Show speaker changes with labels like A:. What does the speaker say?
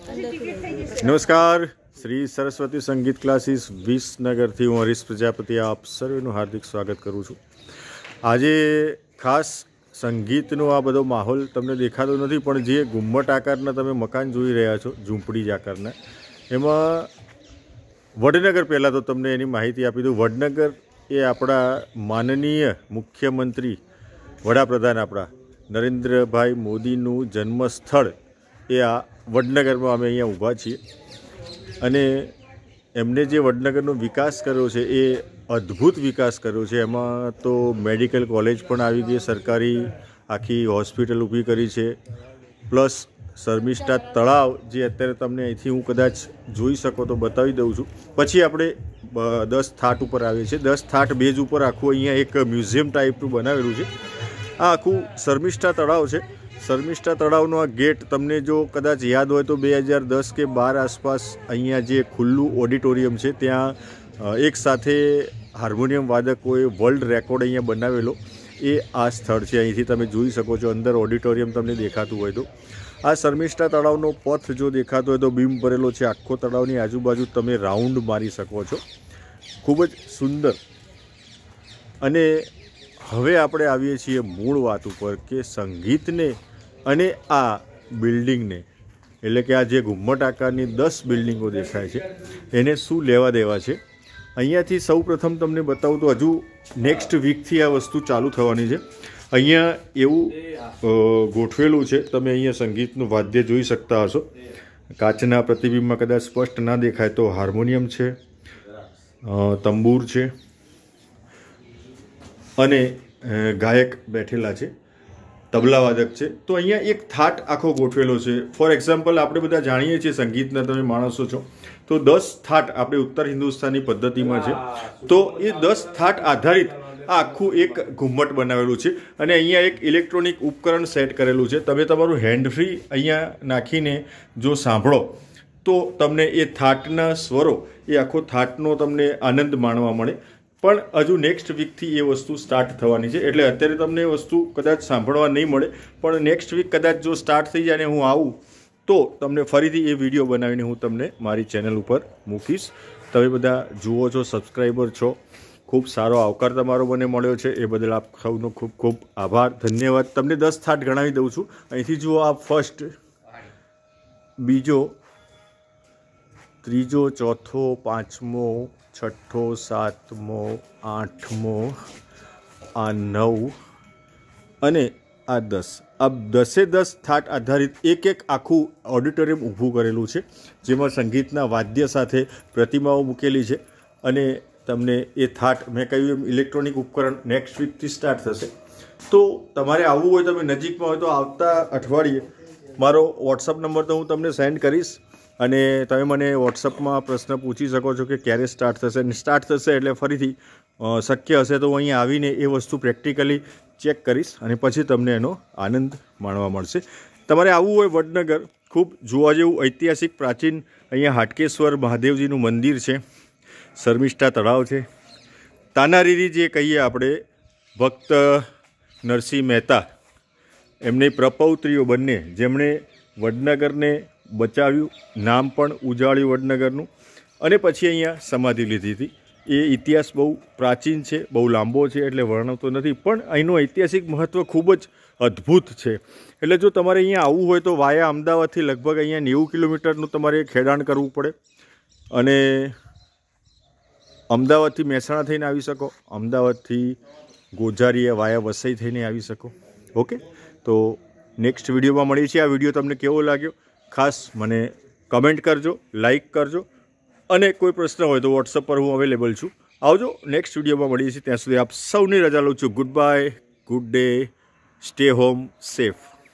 A: નમસ્કાર. શ્રી સરસ્વતી સંગીત ક્લાસીસ વિસનગરથી હું હરીશ પ્રજાપતિ. આપ સર્વેનું હાર્દિક સ્વાગત કરું છું. આજે ખાસ સંગીતનો આ બધો માહોલ તમને દેખાતો નથી, પણ જે ગુમ્મટ આકારના તમે મકાન જોઈ રહ્યા છો, ઝૂંપડી જ આકારના, એમાં વડનગર પહેલાં તો તમને એની માહિતી આપી દઉં. વડનગર એ આપણા માનનીય મુખ્યમંત્રી, વડાપ્રધાન આપણા નરેન્દ્રભાઈ મોદીનું જન્મસ્થળ એ આ વડનગરમાં અમે અહીંયા ઊભા છીએ. અને એમને જે વડનગરનો વિકાસ કર્યો છે, એ અદ્ભુત વિકાસ કર્યો છે. એમાં તો મેડિકલ કોલેજ પણ આવી ગઈ, સરકારી આખી હોસ્પિટલ ઊભી કરી છે. પ્લસ શર્મિષ્ઠા તળાવ, જે અત્યારે તમને અહીંથી હું કદાચ જોઈ શકો તો બતાવી દઉં છું. પછી આપણે દસ થાટ ઉપર આવીએ છીએ. દસ થાટ બેઝ ઉપર આખું અહીંયા એક મ્યુઝિયમ ટાઈપનું બનાવેલું છે. આ આખું શર્મિષ્ઠા તળાવ છે. શર્મિષ્ઠા તળાવનો આ ગેટ તમને જો કદાચ યાદ હોય તો બે હજાર દસ કે બાર આસપાસ અહીંયા જે ખુલ્લું ઓડિટોરિયમ છે, ત્યાં એક સાથે હાર્મોનિયમ વાદકોએ વર્લ્ડ રેકોર્ડ અહીંયા બનાવેલો. એ આ સ્થળ છે, અહીંથી તમે જોઈ શકો છો, અંદર ઓડિટોરિયમ તમને દેખાતું હોય તો. આ શર્મિષ્ઠા તળાવનો પથ જો દેખાતો હોય તો બીમ ભરેલો છે, આખો તળાવની આજુબાજુ તમે રાઉન્ડ મારી શકો છો. ખૂબ જ સુંદર. અને હવે આપણે આવીએ છીએ મૂળ વાત ઉપર કે સંગીતને અને આ બિલ્ડિંગને, એટલે કે આ જે ઘુમ્મટ આકારની દસ બિલ્ડિંગો દેખાય છે, એને શું લેવા દેવા છે? અહીંયાથી સૌ પ્રથમ તમને બતાવું તો હજુ નેક્સ્ટ વીકથી આ વસ્તુ ચાલુ થવાની છે. અહીંયા એવું ગોઠવેલું છે, તમે અહીંયા સંગીતનું વાદ્ય જોઈ શકતા હશો. કાચના પ્રતિબિંબમાં કદાચ સ્પષ્ટ ના દેખાય તો હાર્મોનિયમ છે તંબૂર છે. અને ગાયક બેઠેલા છે. તબલાવાદક છે. તો અહીંયા એક થાટ આખો ગોઠવેલો છે. ફોર એક્ઝામ્પલ આપણે બધા જાણીએ છીએ સંગીતના તમે માણસો છો. તો દસ થાટ આપણે ઉત્તર હિન્દુસ્તાની પદ્ધતિમાં છે. તો એ દસ થાટ આધારિત આ આખું એક ઘુમ્મટ બનાવેલું છે અને અહીંયા એક ઇલેક્ટ્રોનિક ઉપકરણ સેટ કરેલું છે. તમે તમારું હેન્ડ ફ્રી અહીંયા નાખીને જો સાંભળો, તો તમને એ થાટના સ્વરો, એ આખો થાટનો તમને આનંદ માણવા મળે. પણ હજુ નેક્સ્ટ વીકથી એ વસ્તુ સ્ટાર્ટ થવાની છે. એટલે અત્યારે તમને એ વસ્તુ કદાચ સાંભળવા નહીં મળે પણ નેક્સ્ટ વીક કદાચ જો સ્ટાર્ટ થઈ જાય ને હું આવું તો તમને ફરીથી એ વીડિયો બનાવીને હું તમને મારી ચેનલ ઉપર મૂકીશ. તમે બધા જુઓ છો સબસ્ક્રાઈબર છો. ખૂબ સારો આવકાર તમારો મને મળ્યો છે. એ બદલ આપ સૌનો ખૂબ ખૂબ આભાર. ધન્યવાદ. તમને દસ થાટ ગણાવી દઉં છું. અહીંથી જુઓ આ ફર્સ્ટ બીજો ત્રીજો, ચોથો, પાંચમો, છઠ્ઠો, સાતમો, આઠમો, આ નવ અને આ દસ. આ દસે દસ થાટ આધારિત એક એક આખું ઓડિટોરિયમ ઊભું કરેલું છે, જેમાં સંગીતના વાદ્ય સાથે પ્રતિમાઓ મૂકેલી છે અને તમને એ થાટ, મેં કહ્યું એમ, ઇલેક્ટ્રોનિક ઉપકરણ નેક્સ્ટ વીકથી સ્ટાર્ટ થશે. તો તમારે આવવું હોય, તમે નજીકમાં હોય તો આવતા અઠવાડિયે મારો વોટ્સઅપ નંબર તો હું તમને સેન્ડ કરીશ. અને તમે મને વોટ્સઅપમાં પ્રશ્ન પૂછી શકો છો કે ક્યારે સ્ટાર્ટ થશે? અને સ્ટાર્ટ થશે એટલે ફરીથી શક્ય હશે તો હું અહીંયા આવીને એ વસ્તુ પ્રેક્ટિકલી ચેક કરીશ અને પછી તમને એનો આનંદ માણવા મળશે. તમારે આવવું હોય વડનગર, ખૂબ જોવા જેવું ઐતિહાસિક પ્રાચીન અહીંયા હાટકેશ્વર મહાદેવજીનું મંદિર છે. શર્મિષ્ઠા તળાવ છે. તાનારીરી જે કહીએ આપણે, ભક્ત નરસિંહ મહેતા, એમની પ્રપૌત્રીઓ બંને, જેમણે વડનગરને બચાવ્યું, નામ પણ ઉજાળ્યું વડનગરનું. અને પછી અહીંયા સમાધિ લીધી હતી. એ ઇતિહાસ બહુ પ્રાચીન છે, બહુ લાંબો છે, એટલે વર્ણવતો નથી. પણ અહીંનું ઐતિહાસિક મહત્ત્વ ખૂબ જ અદ્ભુત છે. એટલે જો તમારે અહીંયા આવવું હોય તો વાયા અમદાવાદથી લગભગ અહીંયા નેવું કિલોમીટરનું તમારે ખેડાણ કરવું પડે. અને અમદાવાદથી મહેસાણા થઈને આવી શકો. અમદાવાદથી ગોઝારીએ વાયા વસઈ થઈને આવી શકો. ઓકે? તો નેક્સ્ટ વિડીયોમાં મળીએ છીએ. આ વીડિયો તમને કેવો લાગ્યો? ખાસ મને કમેન્ટ કરજો લાઈક કરજો. અને કોઈ પ્રશ્ન હોય તો વોટ્સઅપ પર હું અવેલેબલ છું. આવજો નેક્સ્ટ વિડીયોમાં મળીએ છીએ. ત્યાં સુધી આપ સૌની રજા લઉં છું. Good bye good day stay home safe